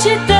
して